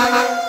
Bye.